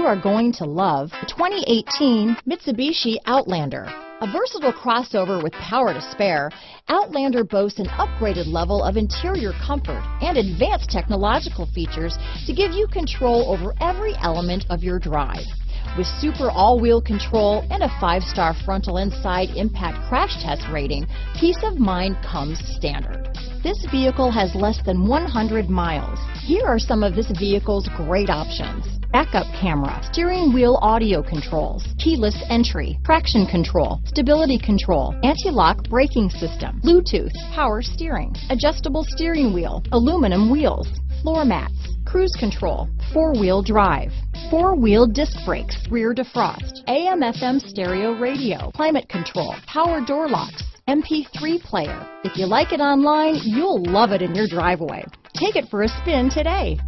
you are going to love the 2018 Mitsubishi Outlander. A versatile crossover with power to spare, Outlander boasts an upgraded level of interior comfort and advanced technological features to give you control over every element of your drive. With super all-wheel control and a five-star frontal and side impact crash test rating, peace of mind comes standard. This vehicle has less than 100 miles. Here are some of this vehicle's great options. Backup camera, steering wheel audio controls, keyless entry, traction control, stability control, anti-lock braking system, Bluetooth, power steering, adjustable steering wheel, aluminum wheels, floor mats, cruise control, four-wheel drive, four-wheel disc brakes, rear defrost, AM FM stereo radio, climate control, power door locks, MP3 player. If you like it online, you'll love it in your driveway. Take it for a spin today.